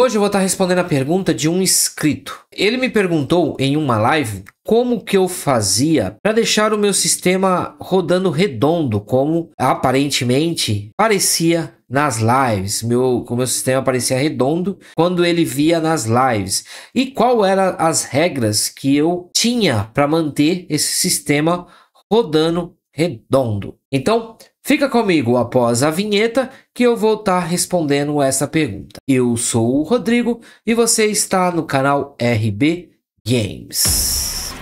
Hoje eu vou estar respondendo a pergunta de um inscrito. Ele me perguntou em uma live como que eu fazia para deixar o meu sistema rodando redondo, como aparentemente parecia nas lives. Meu, o meu sistema parecia redondo quando ele via nas lives. E qual eram as regras que eu tinha para manter esse sistema rodando redondo? Então, Fica comigo após a vinheta que eu vou estar tá respondendo essa pergunta. Eu sou o Rodrigo e você está no canal RB Games.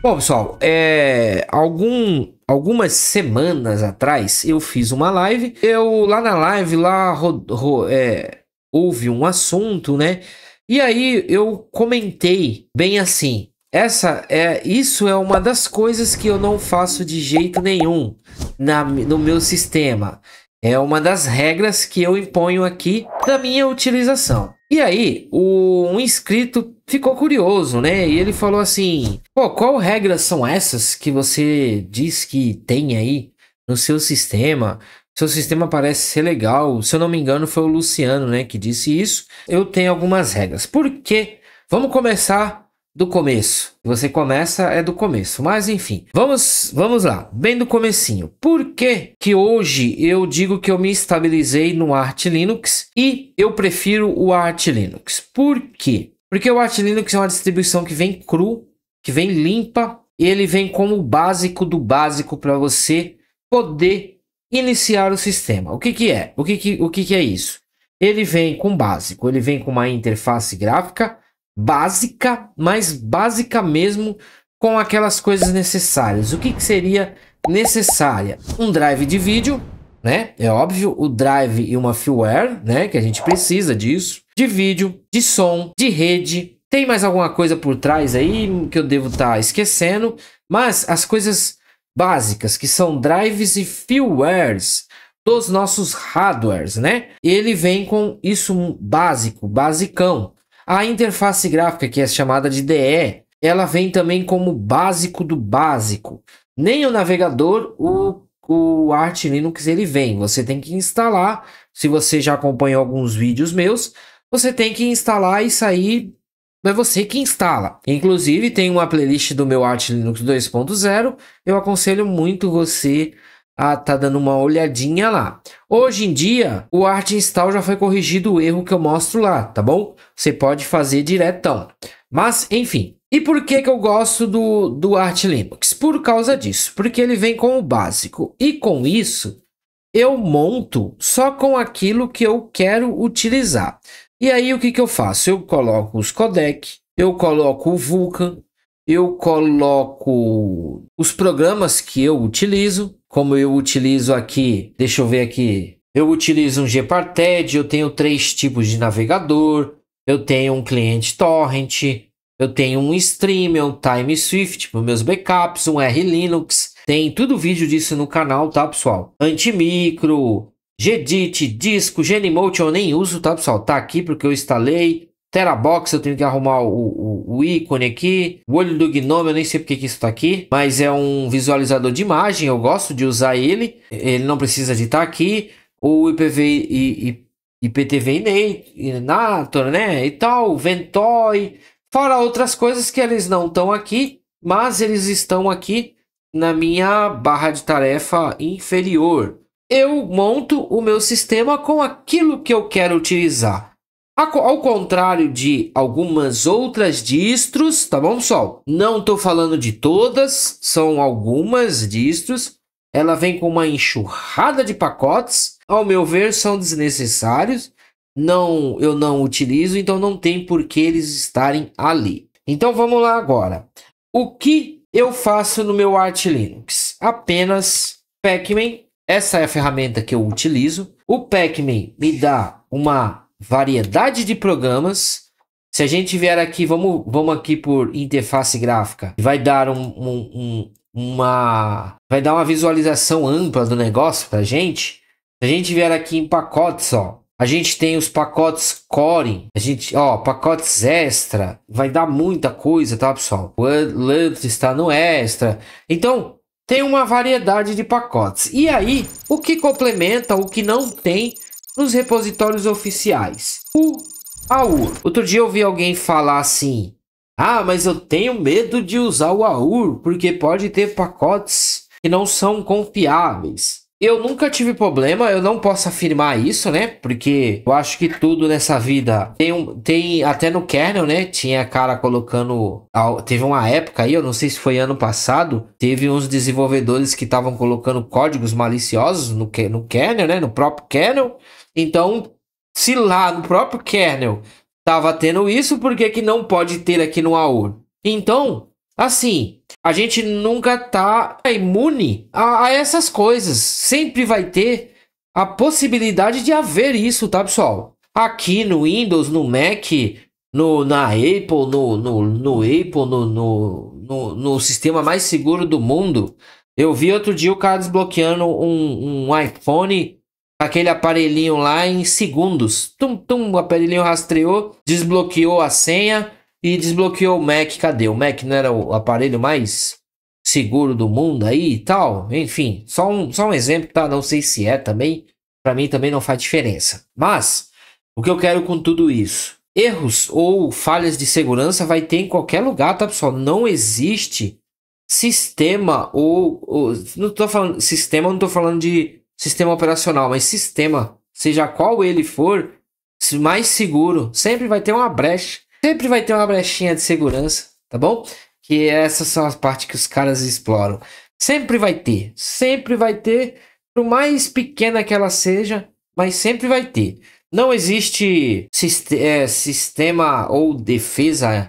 Bom, pessoal, é, algum, algumas semanas atrás eu fiz uma live. Eu lá na live lá ro, ro, é, houve um assunto, né? E aí eu comentei bem assim: essa é isso é uma das coisas que eu não faço de jeito nenhum na, no meu sistema. É uma das regras que eu imponho aqui da minha utilização. E aí, o, um inscrito ficou curioso, né? E ele falou assim: Pô, qual regras são essas que você diz que tem aí no seu sistema? Seu sistema parece ser legal. Se eu não me engano, foi o Luciano, né, que disse isso. Eu tenho algumas regras. Por quê? Vamos começar do começo. Você começa é do começo, mas enfim. Vamos, vamos lá, bem do comecinho. Por que que hoje eu digo que eu me estabilizei no Arch Linux e eu prefiro o Arch Linux? Por quê? Porque o Arch Linux é uma distribuição que vem cru, que vem limpa, ele vem como o básico do básico para você poder iniciar o sistema. O que que é? O que que, o que que é isso? Ele vem com básico, ele vem com uma interface gráfica básica, mas básica mesmo com aquelas coisas necessárias. O que, que seria necessária? Um drive de vídeo, né? É óbvio, o drive e uma firmware, né? Que a gente precisa disso. De vídeo, de som, de rede. Tem mais alguma coisa por trás aí que eu devo estar tá esquecendo, mas as coisas básicas que são drives e firmwares dos nossos hardwares, né? Ele vem com isso básico, basicão. A interface gráfica, que é chamada de DE, ela vem também como básico do básico. Nem o navegador, o, o Arch Linux, ele vem. Você tem que instalar. Se você já acompanhou alguns vídeos meus, você tem que instalar e sair é você que instala. Inclusive, tem uma playlist do meu Arch Linux 2.0. Eu aconselho muito você a tá dando uma olhadinha lá. Hoje em dia, o Art Install já foi corrigido o erro que eu mostro lá, tá bom? Você pode fazer diretão. Mas, enfim. E por que, que eu gosto do, do Arch Linux? Por causa disso. Porque ele vem com o básico. E com isso, eu monto só com aquilo que eu quero utilizar. E aí, o que, que eu faço? Eu coloco os codec, eu coloco o Vulkan, eu coloco os programas que eu utilizo, como eu utilizo aqui, deixa eu ver aqui, eu utilizo um Gparted, eu tenho três tipos de navegador, eu tenho um cliente torrent, eu tenho um streamer, um Time Swift para meus backups, um R Linux, tem tudo vídeo disso no canal, tá pessoal? Antimicro, Gedit, disco, Genimote eu nem uso, tá pessoal? Tá aqui porque eu instalei, Terabox, eu tenho que arrumar o, o, o, ícone aqui. O olho do Gnome, eu nem sei porque que isso está aqui. Mas é um visualizador de imagem, eu gosto de usar ele. Ele não precisa de estar tá aqui. O IPV e, e IPTV né? E tal, Ventoy. Fora outras coisas que eles não estão aqui. Mas eles estão aqui na minha barra de tarefa inferior. Eu monto o meu sistema com aquilo que eu quero utilizar. Ao contrário de algumas outras distros, tá bom, pessoal? Não estou falando de todas, são algumas distros. Ela vem com uma enxurrada de pacotes. Ao meu ver, são desnecessários. Não, eu não utilizo, então não tem por que eles estarem ali. Então vamos lá agora. O que eu faço no meu Arch Linux? Apenas Pacman. Essa é a ferramenta que eu utilizo. O Pacman me dá uma variedade de programas. Se a gente vier aqui, vamos, vamos aqui por interface gráfica, vai dar um, um, um, uma vai dar uma visualização ampla do negócio para gente. Se a gente vier aqui em pacotes, ó, a gente tem os pacotes core, a gente, ó, pacotes extra, vai dar muita coisa, tá, pessoal? O LUT está no extra. Então, tem uma variedade de pacotes. E aí, o que complementa, o que não tem, nos repositórios oficiais. O AUR. Outro dia eu vi alguém falar assim: Ah, mas eu tenho medo de usar o AUR porque pode ter pacotes que não são confiáveis. Eu nunca tive problema, eu não posso afirmar isso, né? Porque eu acho que tudo nessa vida tem um, tem até no kernel, né? Tinha cara colocando, teve uma época aí, eu não sei se foi ano passado, teve uns desenvolvedores que estavam colocando códigos maliciosos no, no kernel, né? No próprio kernel. Então, se lá no próprio kernel tava tendo isso, por que que não pode ter aqui no AUR? Então, assim, a gente nunca tá imune a, a essas coisas. Sempre vai ter a possibilidade de haver isso, tá, pessoal? Aqui no Windows, no Mac, no, na Apple, no, no, no Apple, no, no, no, no, sistema mais seguro do mundo. Eu vi outro dia o cara desbloqueando um, um iPhone, aquele aparelhinho lá em segundos. Tum, tum, o aparelhinho rastreou, desbloqueou a senha e desbloqueou o Mac. Cadê? O Mac não era o aparelho mais seguro do mundo aí e tal? Enfim, só um, só um exemplo, tá? Não sei se é também. Para mim também não faz diferença. Mas, o que eu quero com tudo isso? Erros ou falhas de segurança vai ter em qualquer lugar, tá, pessoal? Não existe sistema ou, ou não tô falando sistema, não tô falando de sistema operacional, mas sistema, seja qual ele for, mais seguro, sempre vai ter uma brecha Sempre vai ter uma brechinha de segurança, tá bom? Que essas são as partes que os caras exploram. Sempre vai ter, sempre vai ter, por mais pequena que ela seja, mas sempre vai ter. Não existe é, sistema ou defesa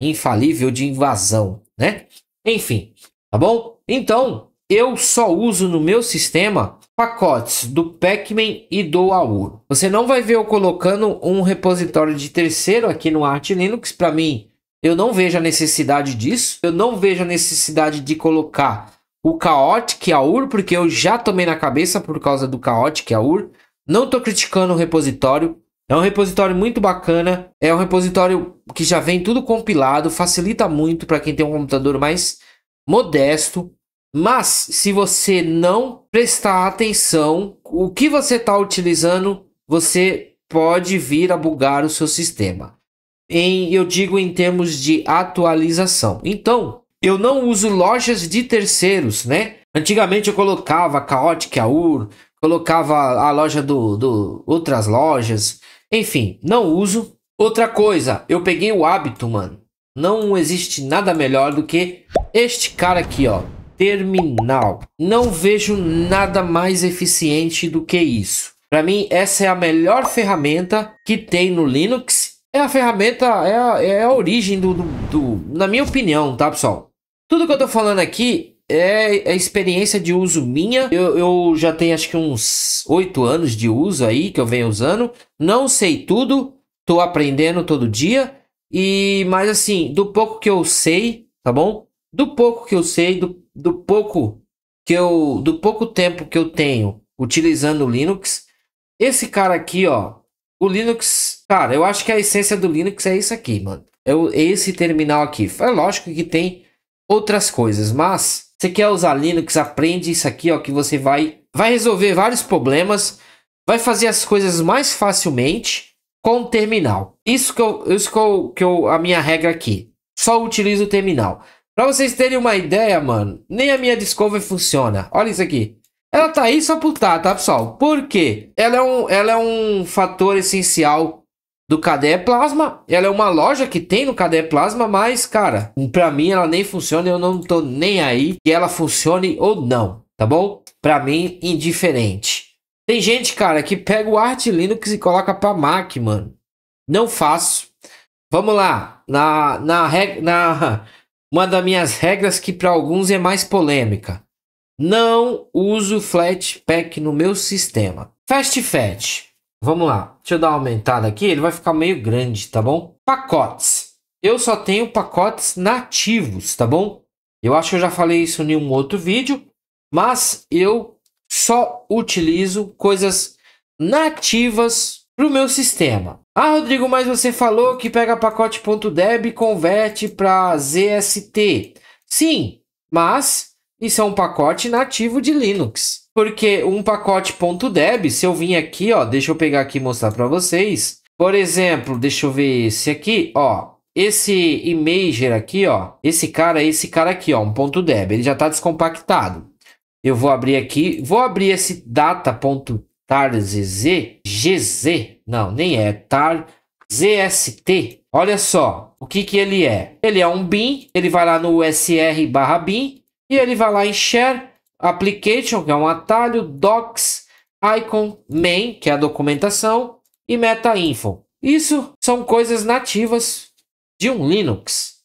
infalível de invasão, né? Enfim, tá bom? Então, eu só uso no meu sistema pacotes do Pacman e do AUR. Você não vai ver eu colocando um repositório de terceiro aqui no Arch Linux. Para mim, eu não vejo a necessidade disso. Eu não vejo a necessidade de colocar o Chaotic AUR, porque eu já tomei na cabeça por causa do Chaotic AUR. Não estou criticando o repositório. É um repositório muito bacana. É um repositório que já vem tudo compilado. Facilita muito para quem tem um computador mais modesto. Mas se você não prestar atenção, o que você está utilizando, você pode vir a bugar o seu sistema. Em, eu digo em termos de atualização. Então, eu não uso lojas de terceiros, né? Antigamente eu colocava Chaotic AUR, colocava a loja do, do outras lojas, enfim, não uso. Outra coisa, eu peguei o hábito, mano. Não existe nada melhor do que este cara aqui, ó terminal. Não vejo nada mais eficiente do que isso. Para mim, essa é a melhor ferramenta que tem no Linux. É a ferramenta, é a, é a origem do, do, do, Na minha opinião, tá, pessoal? Tudo que eu tô falando aqui é, é experiência de uso minha. Eu, eu já tenho acho que uns oito anos de uso aí que eu venho usando. Não sei tudo, tô aprendendo todo dia. E mas assim, do pouco que eu sei, tá bom? Do pouco que eu sei, do do pouco que eu do pouco tempo que eu tenho utilizando o Linux, esse cara aqui, ó, o Linux, cara, eu acho que a essência do Linux é isso aqui, mano. É, é esse terminal aqui. É lógico que tem outras coisas, mas você quer usar Linux, aprende isso aqui, ó, que você vai vai resolver vários problemas, vai fazer as coisas mais facilmente com o terminal. Isso que eu, isso que eu, que eu a minha regra aqui. Só utilizo o terminal. Pra vocês terem uma ideia, mano, nem a minha Discovery funciona. Olha isso aqui. Ela tá aí só por tá, tá, pessoal? Por quê? Ela é um, ela é um fator essencial do KDE Plasma. Ela é uma loja que tem no KDE Plasma, mas, cara, pra mim ela nem funciona. Eu não tô nem aí que ela funcione ou não, tá bom? Pra mim, indiferente. Tem gente, cara, que pega o Arch Linux e coloca pra Mac, mano. Não faço. Vamos lá. Na, na, na, uma das minhas regras que para alguns é mais polêmica. Não uso Flatpak no meu sistema. FastFetch. Vamos lá. Deixa eu dar uma aumentada aqui. Ele vai ficar meio grande, tá bom? Pacotes. Eu só tenho pacotes nativos, tá bom? Eu acho que eu já falei isso em um outro vídeo. Mas eu só utilizo coisas nativas para o meu sistema. Ah, Rodrigo, mas você falou que pega pacote.deb e converte para ZST. Sim, mas isso é um pacote nativo de Linux. Porque um pacote .deb, se eu vim aqui, ó, deixa eu pegar aqui e mostrar para vocês. Por exemplo, deixa eu ver esse aqui, ó. Esse imager aqui, ó. Esse cara, esse cara aqui, ó, um ponto .deb, ele já está descompactado. Eu vou abrir aqui, vou abrir esse data.tarzz, gz, não, nem é, tar ZST. Olha só, o que que ele é? Ele é um bin, ele vai lá no USR barra bin e ele vai lá em share application, que é um atalho, docs, icon, main, que é a documentação e meta info. Isso são coisas nativas de um Linux,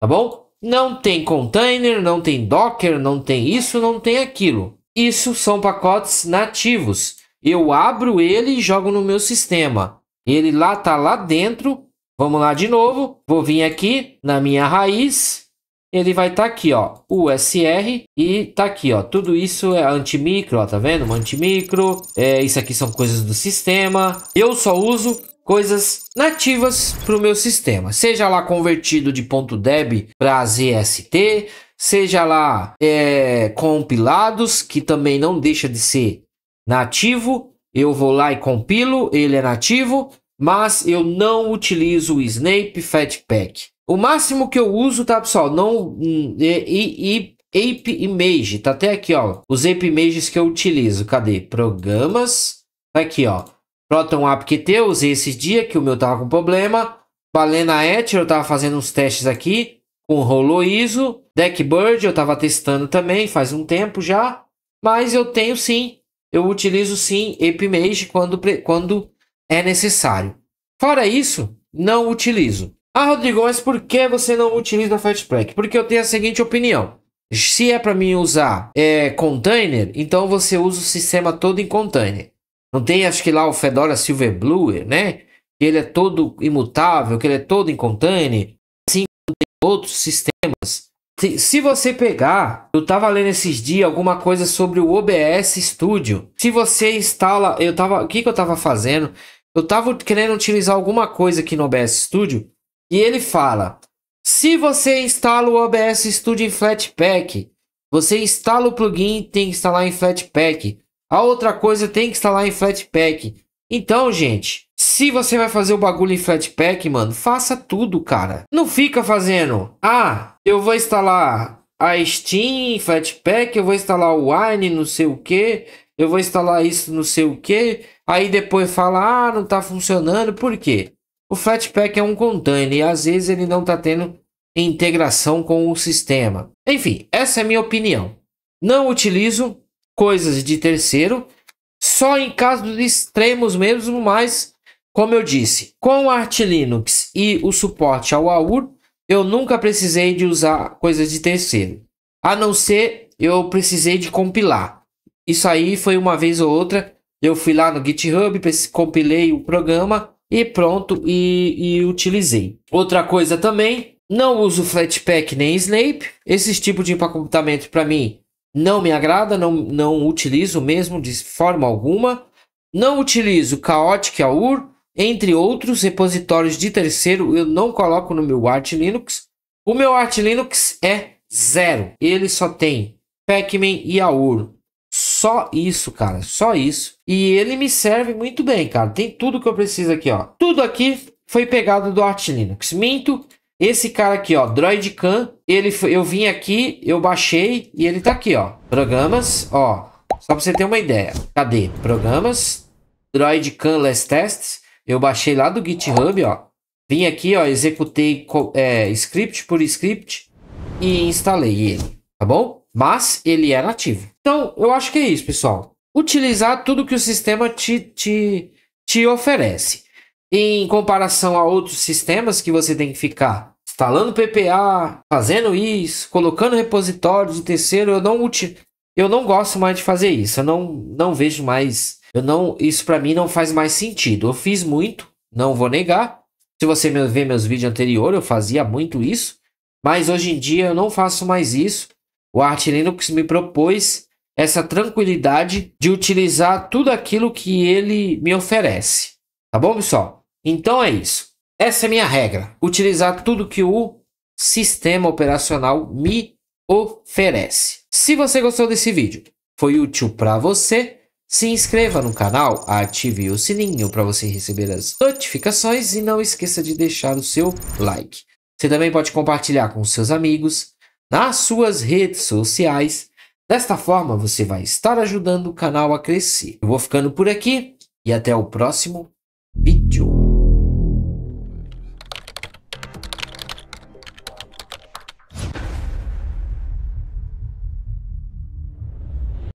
tá bom? Não tem container, não tem docker, não tem isso, não tem aquilo. Isso são pacotes nativos. Eu abro ele e jogo no meu sistema. Ele lá tá lá dentro. Vamos lá de novo. Vou vir aqui na minha raiz. Ele vai estar tá aqui, ó, USR e tá aqui, ó. Tudo isso é antimicro, ó, tá vendo? Antimicro. É, isso aqui são coisas do sistema. Eu só uso coisas nativas para o meu sistema, seja lá convertido de ponto .deb para ZST, seja lá é, compilados, que também não deixa de ser nativo, eu vou lá e compilo, ele é nativo, mas eu não utilizo o Snape Fatpack. O máximo que eu uso, tá, pessoal? Não. Hum, e, e, Ape Image, tá até aqui, ó. Os Ape Images que eu utilizo. Cadê? Programas. Tá aqui, ó. Proton AppQT, eu usei esses dias que o meu tava com problema. Balena Ether, eu tava fazendo uns testes aqui. Com Rolo ISO. Deckbird, eu tava testando também faz um tempo já. Mas eu tenho sim eu utilizo sim Epimage quando, quando é necessário. Fora isso, não utilizo. Ah, Rodrigo, mas por que você não utiliza Fastpack? Porque eu tenho a seguinte opinião. Se é para mim usar é, container, então você usa o sistema todo em container. Não tem, acho que lá o Fedora Silverblue, né? Que ele é todo imutável, que ele é todo em container. Assim tem outros sistemas se, se você pegar, eu tava lendo esses dias alguma coisa sobre o OBS Studio. Se você instala, eu tava, o que que eu tava fazendo? Eu tava querendo utilizar alguma coisa aqui no OBS Studio e ele fala: se você instala o OBS Studio em Flatpak, você instala o plugin, tem que instalar em Flatpak. A outra coisa tem que instalar em Flatpak. Então, gente, se você vai fazer o bagulho em Flatpak, mano, faça tudo, cara. Não fica fazendo. Ah, eu vou instalar a Steam Flatpak, eu vou instalar o Wine, não sei o que. Eu vou instalar isso, não sei o que. Aí depois fala, ah, não tá funcionando. Por quê? O Flatpak é um container e às vezes ele não tá tendo integração com o sistema. Enfim, essa é a minha opinião. Não utilizo coisas de terceiro só em casos extremos mesmo, mas como eu disse, com o Arch Linux e o suporte ao AUR, eu nunca precisei de usar coisas de terceiro. A não ser eu precisei de compilar. Isso aí foi uma vez ou outra. Eu fui lá no GitHub, compilei o programa e pronto, e, e utilizei. Outra coisa também, não uso Flatpak nem Snape. Esses tipos de empacotamento para mim não me agrada, não, não utilizo mesmo de forma alguma. Não utilizo Chaotic AUR, entre outros repositórios de terceiro, eu não coloco no meu Arch Linux. O meu Arch Linux é zero. Ele só tem Pacman e AUR. Só isso, cara, só isso. E ele me serve muito bem, cara. Tem tudo que eu preciso aqui, ó. Tudo aqui foi pegado do Arch Linux. Minto, esse cara aqui, ó, DroidCam, ele foi, eu vim aqui, eu baixei e ele tá aqui, ó. Programas, ó, só pra você ter uma ideia. Cadê? Programas, DroidCam Less Tests. Eu baixei lá do GitHub, ó. Vim aqui, ó, executei é, script por script e instalei ele, tá bom? Mas ele é nativo. Então, eu acho que é isso, pessoal. Utilizar tudo que o sistema te, te, te oferece. Em comparação a outros sistemas que você tem que ficar instalando PPA, fazendo isso, colocando repositórios de terceiro, eu não eu não gosto mais de fazer isso. Eu não, não vejo mais, eu não, isso para mim não faz mais sentido. Eu fiz muito, não vou negar. Se você ver meus vídeos anteriores, eu fazia muito isso, mas hoje em dia eu não faço mais isso. O Arch Linux me propôs essa tranquilidade de utilizar tudo aquilo que ele me oferece. Tá bom, pessoal? Então é isso. Essa é minha regra. Utilizar tudo que o sistema operacional me oferece. Se você gostou desse vídeo, foi útil para você, se inscreva no canal, ative o sininho para você receber as notificações e não esqueça de deixar o seu like. Você também pode compartilhar com seus amigos nas suas redes sociais. Desta forma, você vai estar ajudando o canal a crescer. Eu vou ficando por aqui e até o próximo vídeo.